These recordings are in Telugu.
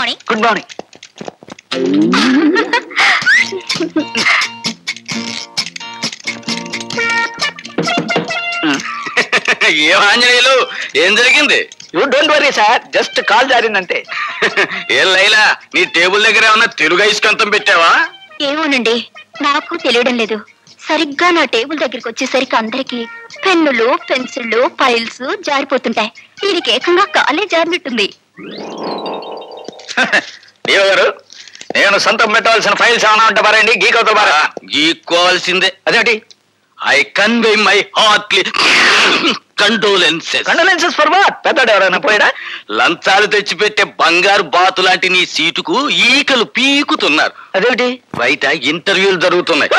మార్నింగ్ గుడ్ మార్నింగ్ ఏం ఆంజనేయులు? ఏం జరిగింది? You don't worry sir just call జారిందంటే ఏం లైలా? నీ టేబుల్ దగ్గర ఏమన్నా తెలుగు ఐస్కంతం పెట్టావా? ఏమోనండి నాకు తెలియడం లేదు. సరిగ్గా నా టేబుల్ దగ్గరికి వచ్చేసరికి అందరికి పెన్నులు పెన్సిళ్ళు ఫైల్స్ జారిపోతుంటాయి. దీనికి ఏకంగా కాలే జారినట్టుంది. గారు నేను సొంతం పెట్టవలసిన ఫైల్స్ ఏమైనా ఉంటే పారండి గీకవుతా పారా. గీక్కోవాల్సిందే అదేంటి I convey my heartly condolences condolences for what పెద్దడు ఎవరైనా పోయాడా? లంచాలు తెచ్చిపెట్టే బంగారు బాతు లాంటి నీ సీటుకు ఈకలు పీకుతున్నారు. అదేంటి బయట ఇంటర్వ్యూలు జరుగుతున్నాయి.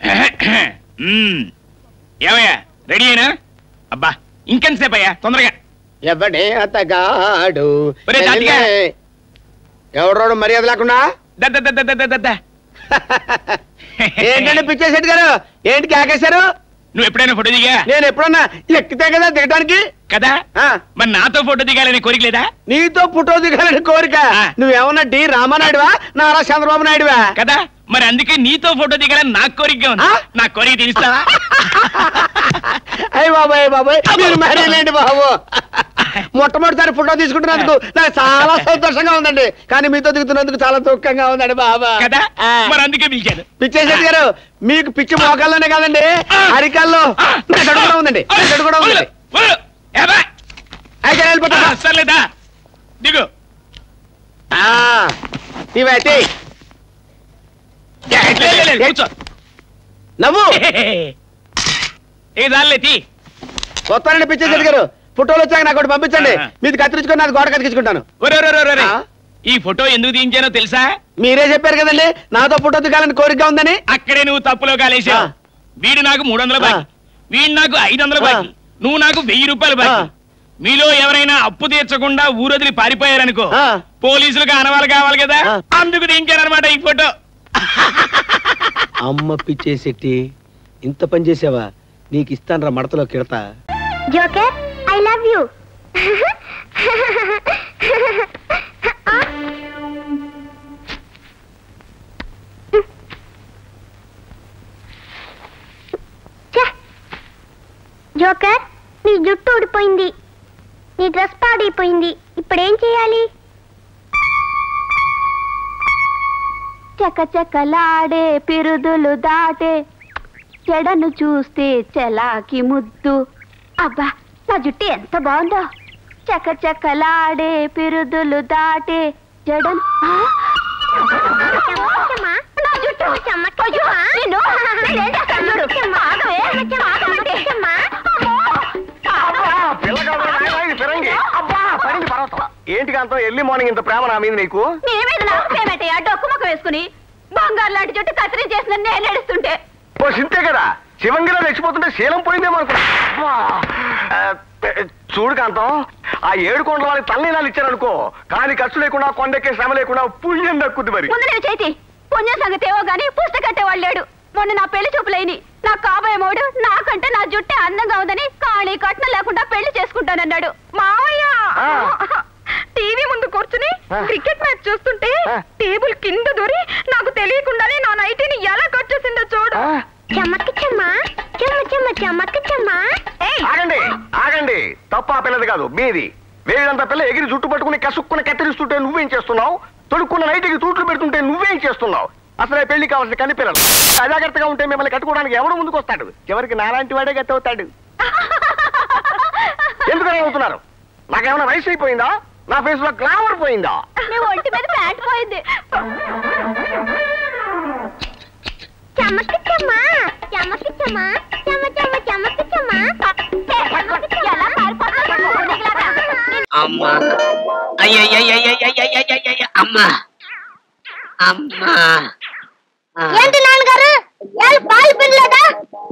ఏమయ్యా? రెడీ అయినా? అబ్బా ఇంకెంతసేపు అయ్యా తొందరగా. ఎవడే అతగాడు? ఎవడోడు మర్యాద లేకుండా? ద. ఏంటంటే పిచ్చేశెట్టి గారు? ఏంటి కేకేశారు నువ్వు ఎప్పుడైనా ఫోటో దిగా? నేను ఎప్పుడన్నా ఎక్కితే కదా దిగడానికి కదా? మరి నాతో ఫోటో దిగాలని కోరిక లేదా? నీతో ఫోటో దిగాలని కోరిక. నువ్వేమన్నా డి రామానాయుడువా? నారా చంద్రబాబు నాయుడువా? కదా? మరి అందుకే నీతో ఫోటో దిగాలని నాకు ఉంది. ఆ? నా కోరిక తీరుస్తావా? అయ్య బాబాయ్ బాబాయ్. మీరు మరేలేండి బాబు? మొట్టమొదటిసారి ఫోటో తీసుకుంటున్నందుకు నాకు చాలా సంతోషంగా ఉందండి. కానీ మీతో దిగుతున్నందుకు చాలా దుఃఖంగా ఉందండి బాబా. కదా. మరి అందుకే పిలిచాను. పిచ్చేశెట్టి గారు మీకు పిచ్చి మోకాల్లోనే కాదండి. అరికాల్లో కూడా ఉందండి. కూడా ఉందండి. అయితే వెళ్ళిపోతా సర్లేదా? దిగు. ఇవైతే నవ్వు. ఏ దానిలే తీ. పిచ్చేశెట్టి గారు. ఫోటోలు వచ్చాక నాకు ఒకటి పంపించండి. మీది కత్తిరించుకొని నాది గోడ కత్తిరించుకుంటాను. ఆ? ఈ ఫోటో ఎందుకు తీయించానో తెలుసా మీరే చెప్పారు కదండి నాతో ఫోటో దిగాలని కోరిక ఉందని అక్కడే నువ్వు తప్పులో కాలేసావు ఆ. వీడు నాకు మూడు వందల. బాకీ వీడు నాకు ఐదు వందల. బాకీ నువ్వు నాకు వెయ్యి రూపాయలు బాకీ. మీలో ఎవరైనా అప్పు తీర్చకుండా ఊరొదిలి పారిపోయారనుకో. పోలీసులకు ఆనవాళ్ళు కావాలి కదా. అందుకు దించారనమాట ఈ ఫోటో అమ్మ పిచ్చేశెట్టి ఇంత పని చేసావా నీకు ఇస్తాను రా మడతలో కిడతా joker I love you. Joker నీ జుట్టు ఊడిపోయింది. నీ డ్రెస్ పాడైపోయింది. ఇప్పుడేం చేయాలి? చకచకలాడే పిరుదులు దాటే చెడను చూస్తే చలాకి ముద్దు. అబ్బా నా జుట్టు ఎంత బాగుందో. చక్క చక్కలాడే పిరుదులు దాటే జడలు ఏంటి కాంతం ఎర్లీ మార్నింగ్ ఇంత ప్రేమ నా మీద నీకు? నీ డొక్కుమొక్క వేసుకుని బంగారు లాంటి చుట్టూ కత్తిరించేసిన నేను నడుస్తుంటే. ఓ సింతే కదా. శివంగిలో రెచ్చిపోతుంటే శీలం పోయిందేమో. ఆ, చూడు కాంతం ఆ ఏడు కొండల వాళ్ళకి తల్లినాలు ఇచ్చారనుకో కానీ ఖర్చు లేకుండా కొండెక్కే శ్రమ లేకుండా పుణ్యం దక్కుద్ది మరి చేతి పుణ్య సంగతి ఏవో గాని వాళ్ళు లేడు మొన్న నా పెళ్ళి చూపులైని నా కాబోయే మూడు నాకంటే నా జుట్టే అందంగా ఉందని కాళీ కట్నం లేకుండా పెళ్ళి చేసుకుంటానన్నాడు మావయ్య. టీవీ ముందు కూర్చుని. క్రికెట్ మ్యాచ్ చూస్తుంటే. టేబుల్ కింద దూరి నాకు ఆ. చెమ్మక్కి చెమ్మ చెమ్మ చెమ్మ చెమ్మక్కి చెమ్మ ఆగండి ఆగండి. తప్ప ఆ పిల్లది కాదు మీది. వేడంత పిల్ల ఎగిరి జుట్టు పట్టుకుని కసుక్కుని కత్తిరిస్తుంటే నువ్వేం చేస్తున్నావు? తొడుక్కున్న నైట్కి తూట్లు పెడుతుంటే నువ్వేం చేస్తున్నావు? అసలే పెళ్ళి కావాల్సిన కని పిల్లలు. అజాగ్రత్తగా ఉంటే మిమ్మల్ని కట్టుకోవడానికి ఎవడు ముందుకు వస్తాడు చివరికి నాలాంటి వాడే గట్టి అవుతాడు ఎందుకని అవుతున్నారు నాకేమైనా వయసు అయిపోయిందా? నా ఫేస్లో గ్లామర్ పోయిందా? పోయింది.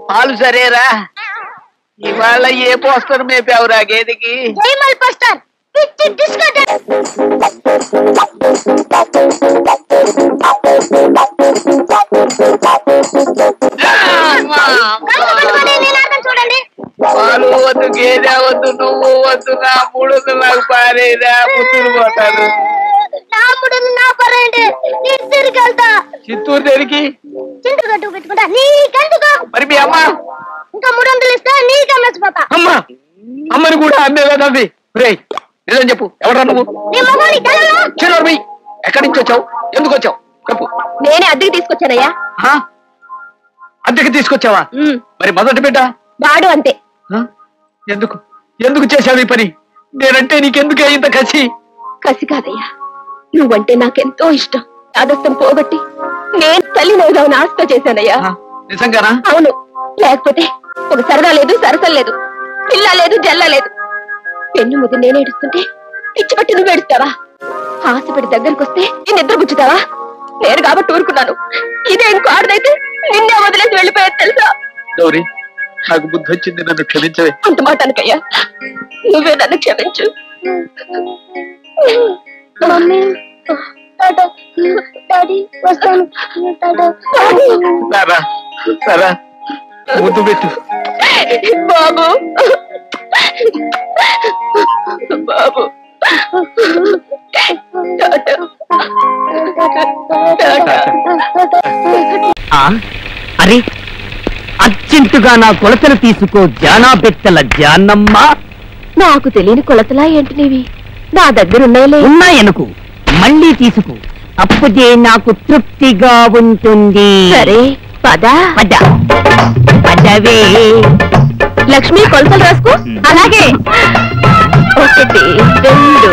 పాలు సరేరా ఇవాళ ఏ పోస్టర్ మేపావురా గేదికి పోస్టర్ చూడండి పాలు వద్దు గేదె వద్దు నువ్వు వద్దు నా మూడు నాకు పారేరా ముద్దులు పోతారు. నా ముడులు నా పరండి నీ తిరిగి వెళ్తా. చిత్తూరు దేనికి? మరి మీ అమ్మ? ఇంకా మూడు వందలు ఇస్తే నీకే మెచ్చిపోతా అమ్మ అమ్మని కూడా అమ్మేలేదండి రే నిజం చెప్పు ఎవరా నువ్వు? ఎక్కడి నుంచి వచ్చావు? ఎందుకు వచ్చావు? చెప్పు. నేనే అద్దెకి తీసుకొచ్చానయ్యా? అద్దెకి తీసుకొచ్చావా? మరి మొదటి బిడ్డ? వాడు అంతే? ఎందుకు? ఎందుకు చేశావు ఈ పని? నేనంటే నీకెందుకు ఇంత కసి? కసి కాదయ్యా. నువ్వంటే నాకెంతో ఇష్టం. ఆదస్తం పోగొట్టి నేను తల్లినవుదామని ఆశతో చేశానయ్యా? నిజంగానా? అవును. లేకపోతే ఒక సరదా లేదు సరసలు లేదు పిల్ల లేదు జల్ల లేదు. పెన్ను ముద్దు నేను ఏడుస్తుంటే పిచ్చి పట్టి నువ్వు ఏడుస్తావా? ఆశపడి దగ్గరికి వస్తే నేను నిద్ర గుచ్చుతావా నేను కాబట్టి ఊరుకున్నాను. ఇదే ఇంకో ఆడదైతే నిన్నే వదిలేసి వెళ్ళిపోయేది తెలుసా? గౌరీ నాకు బుద్ధి వచ్చింది నన్ను క్షమించవే. అంత మాట అనకయ్యా. నువ్వే నన్ను క్షమించు. మమ్మీ డాడీ వస్తాను. రారా రారా ముద్దు పెట్టు. బాబు. బాబు. టాటా. టాటా. అరే అర్జెంటుగా నా కొలతలు తీసుకో జానా బెత్తల జానమ్మ. నాకు తెలియని కొలతలా ఏంటి నీవి? నా దగ్గర ఉన్నాయిలే ఉన్నాయనుకు మళ్ళీ తీసుకో. అప్పుడే నాకు తృప్తిగా ఉంటుంది. సరే పదా. పద. పదవే. లక్ష్మి కొలతలు రాసుకో. అలాగే. ఒకటి రెండు మూడు.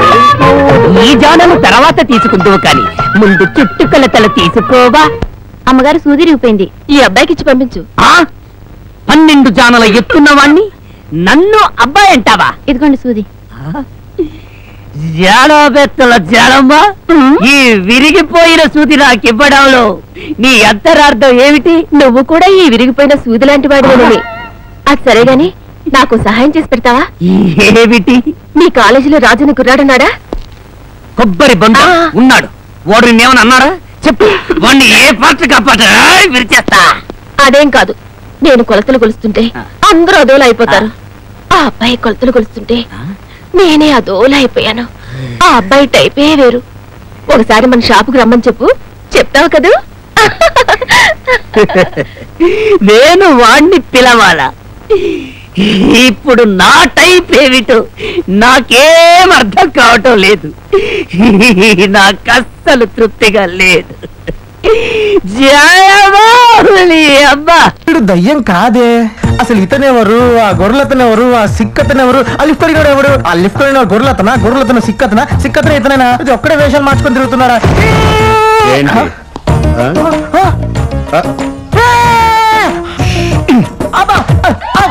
ఈ జానను తర్వాత తీసుకుందువు కాని ముందు చుట్టు కొలతలు తీసుకోవా? అమ్మగారు సూది రిగిపోయింది. ఈ అబ్బాయికి ఇచ్చి పంపించు. ఆ? పన్నెండు జానల ఎత్తున్నవాణ్ణి? నన్ను అబ్బాయి అంటావా? ఇదిగోండి సూది. జాడబెత్తల జాడమ్మ ఈ విరిగిపోయిన సూది నాకివ్వడంలో నీ అంతరార్థం ఏమిటి? నువ్వు కూడా ఈ విరిగిపోయిన సూది లాంటి వాడివేనని అది సరే గాని నాకు సహాయం చేసి పెడతావా? ఏమిటి? మీ కాలేజీలో రాజుని కుర్రాడున్నాడా కొబ్బరి బొండ. ఉన్నాడు. వాడు ఏమని అన్నారా చెప్పు. వాడిని ఏ పార్ట్ కాపాట విరిచేస్తా. అదేం కాదు. నేను కొలతలు కొలుస్తుంటే. అందరూ అదోలు అయిపోతారు. ఆ. అబ్బాయి కొలతలు కొలుస్తుంటే నేనే అదోలు అయిపోయాను. ఆ అబ్బాయి టైపే వేరు. ఒకసారి మన షాపుకి రమ్మని చెప్పు. చెప్తావు కదూ? నేను వాణ్ణి పిలవాలా? ఇప్పుడు నా టైప్ ఏమిటో నాకేం అర్థం కావటం లేదు. నాకు అస్సలు తృప్తిగా లేదు. అబ్బా వీడు దయ్యం కాదే. అసలు ఇతనెవరు? ఆ గొర్రెలతనెవరు? ఆ సిక్కతనెవరు? ఆ లిఫ్ట్ అడిగినాడు ఎవడు? ఆ లిఫ్ట్ అడిగిన గొర్రెలతన? గొర్రెలతన సిక్కతన? సిక్కతన ఇతనైనా? ఇది ఒక్కడే వేషాలు మార్చుకొని తిరుగుతున్నారా?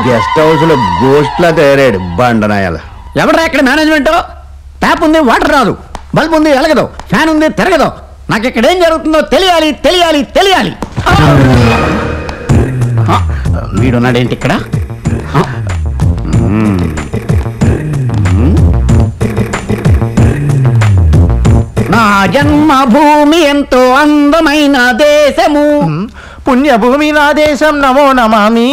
గెస్ట్ హౌస్లో గోస్ట్ లా తయారాడు బండనాయాల. ఎవడ్రా ఇక్కడ మేనేజ్మెంట్ ట్యాప్ ఉంది వాటర్ రాదు. బల్బ్ ఉంది ఎలగదు ఫ్యాన్ ఉంది తిరగదు. నాకు ఇక్కడ ఏం జరుగుతుందో తెలియాలి తెలియాలి తెలియాలి. ఆ, వీడున్నాడేంటి ఇక్కడ? ఆ, నా జన్మభూమి ఎంతో అందమైన దేశము. పుణ్యభూమి నా దేశం నమో నమామి.